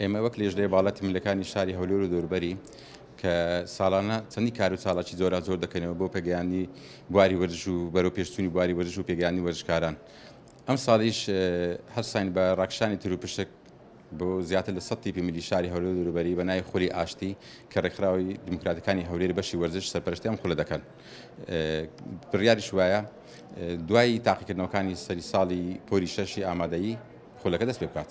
ئێمە وەک لێژنەی باڵەتی میلەکانی شاری هەولێر و دوربەری کە ساڵانە چەندی کار و چاڵکی زۆرا زۆر دەکەنەوە بۆ پێگەیانی بواری وەرزش و بەرەو پێشتونی بواری وەرزش و پێگەیانی وەرزشکاران ئەم ساڵیش هەرساین بە ڕاکشانی تر و پشک بۆ زیاتر لە سە تیپی ملی شاری هەولێر و دوربەری بە نای خولی ئاشتی کە ڕێکخراوی دیموکراتەکانی هەولێر بەشی وەرزش سەرپەرشتی ئەم خولە دەکەن بڕیاریش وایە دوای تاقیکردنەوەکانی سەری ساڵی پۆری شەشی ئامادەیی خولەکە دەست پێ بکات.